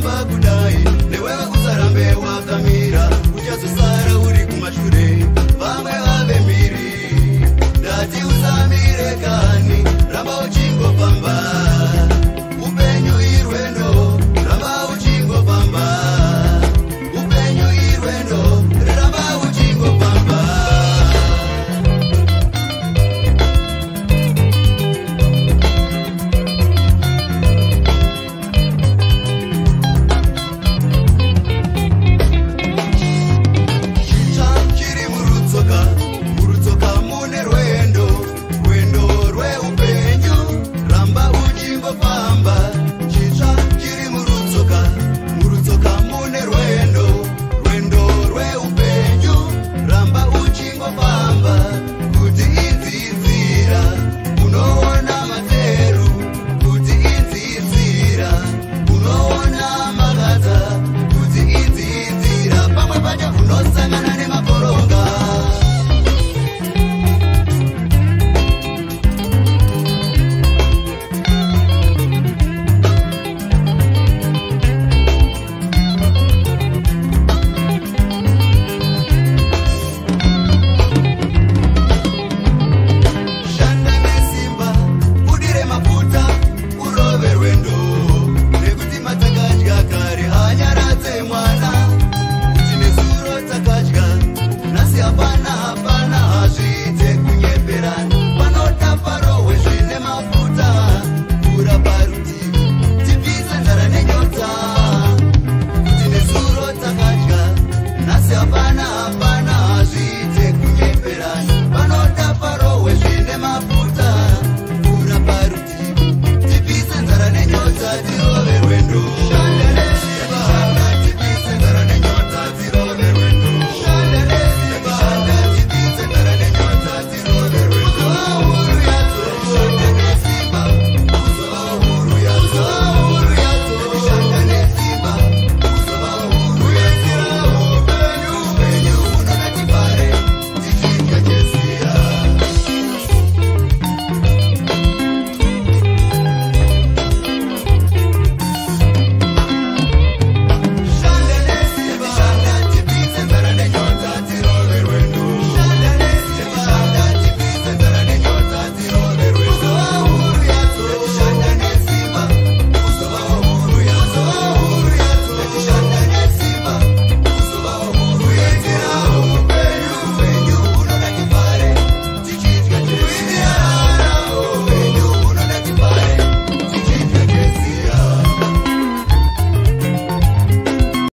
mbagudai ni wewe usarambe wa dhamira. Rosa Robin